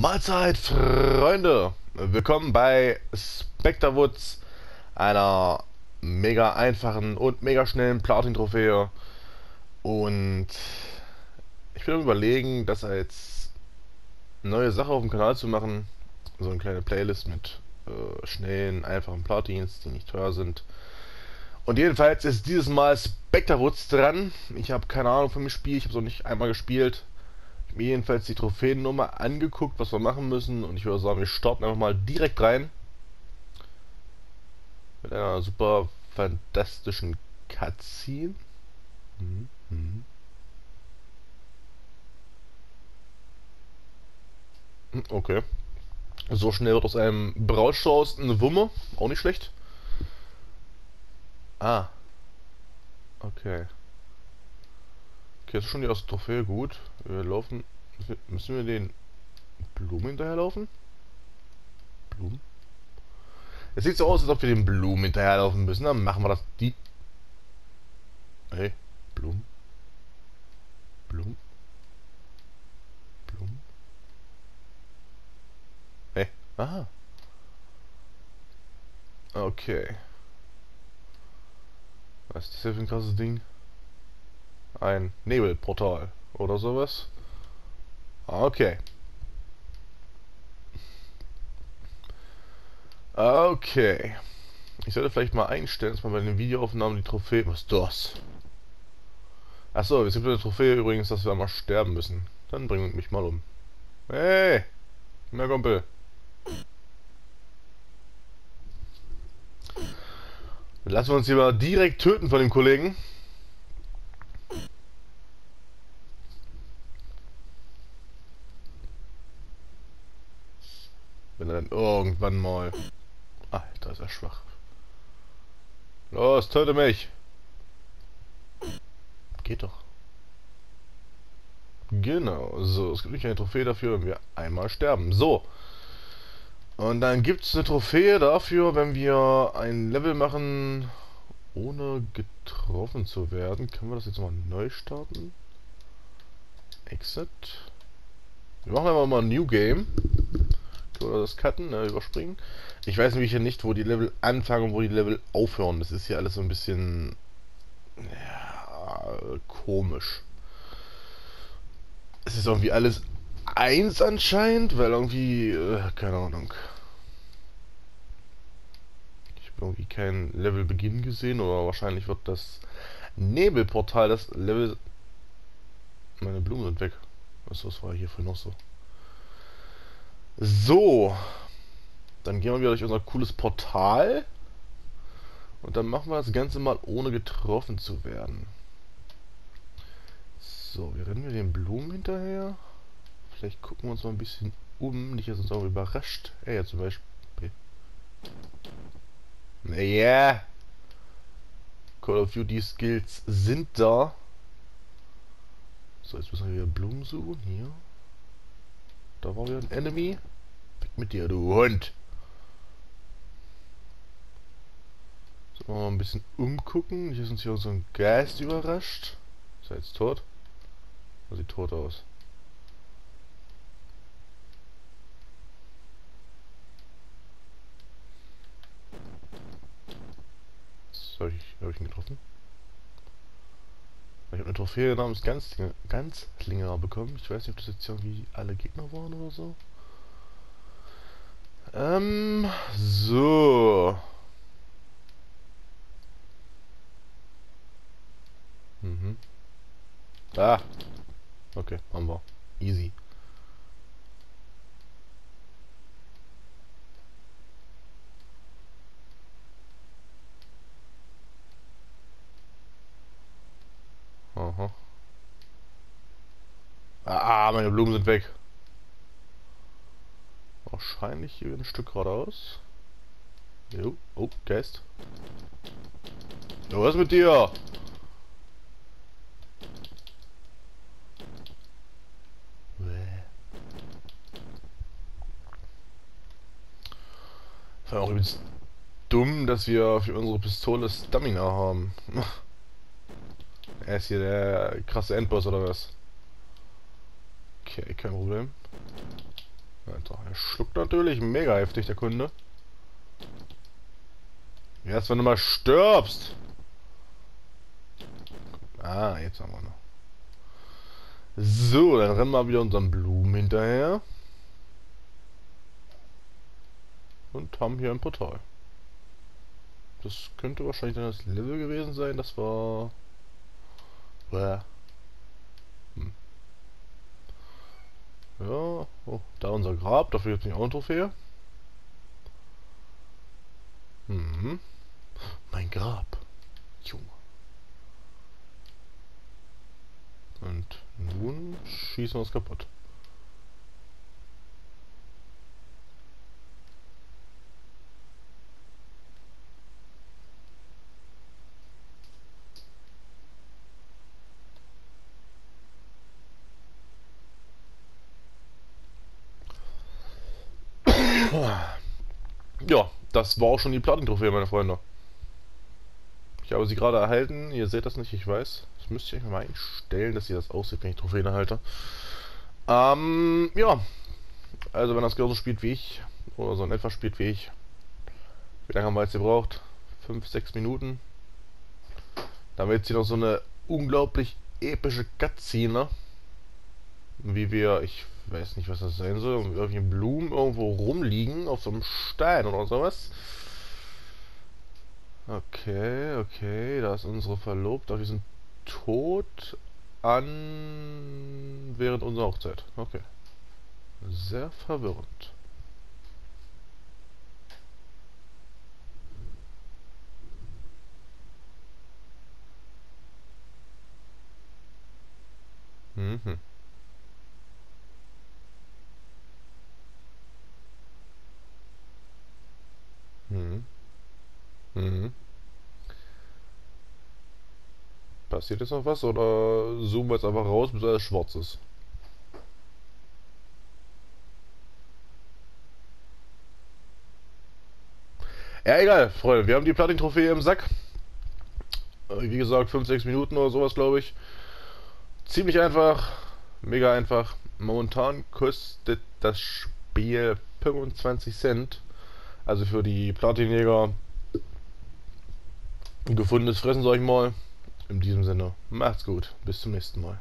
Mahlzeit, Freunde! Willkommen bei Spectre Woods, einer mega einfachen und mega schnellen Platin-Trophäe. Und ich bin überlegen, das als neue Sache auf dem Kanal zu machen. So eine kleine Playlist mit äh, schnellen, einfachen Platins, die nicht teuer sind. Und jedenfalls ist dieses Mal Spectre Woods dran. Ich habe keine Ahnung von dem Spiel, ich habe es noch nicht einmal gespielt mir jedenfalls die Trophäennummer angeguckt, was wir machen müssen. Und ich würde sagen, wir starten einfach mal direkt rein. Mit einer super fantastischen Cutscene. Mhm. Mhm. Okay. So schnell wird aus einem Brautstrauß eine Wumme. Auch nicht schlecht. Ah. Okay. Okay, ist schon die erste Trophäe, gut. Wir laufen. Müssen wir den Blumen hinterherlaufen? Blumen? Es sieht so aus, als ob wir den Blumen hinterherlaufen müssen. Dann machen wir das. Die. Hey, Blumen. Blumen. Blumen. Hey. Aha. Okay. Was ist das hier für ein krasses Ding? Ein Nebelportal oder sowas. Okay. Okay. Ich sollte vielleicht mal einstellen, dass man bei den Videoaufnahmen die Trophäe... Was ist das? Achso, es gibt eine Trophäe übrigens, dass wir einmal sterben müssen. Dann bringen mich mal um. Hey! Mehr Kumpel. Lassen wir uns hier mal direkt töten von dem Kollegen. Dann irgendwann mal... Alter, ist er schwach. Los, töte mich! Geht doch. Genau, so, es gibt nicht eine Trophäe dafür, wenn wir einmal sterben. So. Und dann gibt es eine Trophäe dafür, wenn wir ein Level machen, ohne getroffen zu werden. Können wir das jetzt mal neu starten? Exit. Wir machen einfach mal ein New Game oder das Cutten, ne, überspringen. Ich weiß nämlich ja nicht, wo die Level anfangen und wo die Level aufhören. Das ist hier alles so ein bisschen ja, komisch. Es ist irgendwie alles eins anscheinend, weil irgendwie, äh, keine Ahnung. Ich habe irgendwie kein Levelbeginn gesehen oder wahrscheinlich wird das Nebelportal das Level... Meine Blumen sind weg. Was, was war hier für noch so? So. Dann gehen wir wieder durch unser cooles Portal. Und dann machen wir das Ganze mal ohne getroffen zu werden. So, wir rennen wir den Blumen hinterher. Vielleicht gucken wir uns mal ein bisschen um. Nicht, dass uns auch überrascht. Er ja zum Beispiel. Naja. Call of Duty Skills sind da. So, jetzt müssen wir wieder Blumen suchen. Hier. Da war wieder ein Enemy. Weg mit dir, du Hund. So, mal ein bisschen umgucken. Hier ist uns hier ein Geist überrascht. Ist er jetzt tot? Oder sieht tot aus? So, habe ich, hab ich ihn getroffen? Ich habe eine Trophäe namens Ganzlinger, Ganzlinger bekommen. Ich weiß nicht, ob das jetzt irgendwie alle Gegner waren oder so. Ähm, so. Mhm. Ah. Okay, haben wir. Easy. Aha. Ah, meine Blumen sind weg. Wahrscheinlich hier ein Stück geradeaus. Jo. Oh, Geist. Jo, was mit dir? War auch übrigens dumm, dass wir für unsere Pistole Stamina haben. Er ist hier der krasse Endboss oder was? Okay, kein Problem. Alter, er schluckt natürlich mega heftig, der Kunde. Erst wenn du mal stirbst. Ah, jetzt haben wir noch. So, dann rennen wir wieder unseren Blumen hinterher. Und haben hier ein Portal. Das könnte wahrscheinlich dann das Level gewesen sein. Das war... Hm. Ja, oh, da unser Grab. Dafür jetzt nicht auch ein Trophäe. Mhm. Mein Grab. Junge. Und nun schießen wir es kaputt. Ja, das war auch schon die Platin-Trophäe, meine Freunde. Ich habe sie gerade erhalten. Ihr seht das nicht, ich weiß. Das müsste ich mal einstellen, dass ihr das aussieht, wenn ich Trophäen erhalte. Ähm, ja. Also, wenn das genauso spielt wie ich, oder so in etwa spielt wie ich, wie lange haben wir jetzt gebraucht? 5, 6 Minuten. Da haben wir jetzt hier noch so eine unglaublich epische Cutscene. Wie wir, ich weiß nicht, was das sein soll, irgendwelche Blumen irgendwo rumliegen auf so einem Stein oder sowas. Okay, okay, da ist unsere Verlobte. Wir sind tot an während unserer Hochzeit. Okay. Sehr verwirrend. Mhm. Mhm. Mhm. Passiert jetzt noch was oder zoomen wir jetzt einfach raus, bis alles schwarz ist? Ja, egal, Freunde. Wir haben die Platin-Trophäe im Sack. Äh, wie gesagt, 5-6 Minuten oder sowas, glaube ich. Ziemlich einfach. Mega einfach. Momentan kostet das Spiel 25 Cent. Also für die Platinjäger gefundenes Fressen, sag ich mal. In diesem Sinne, macht's gut. Bis zum nächsten Mal.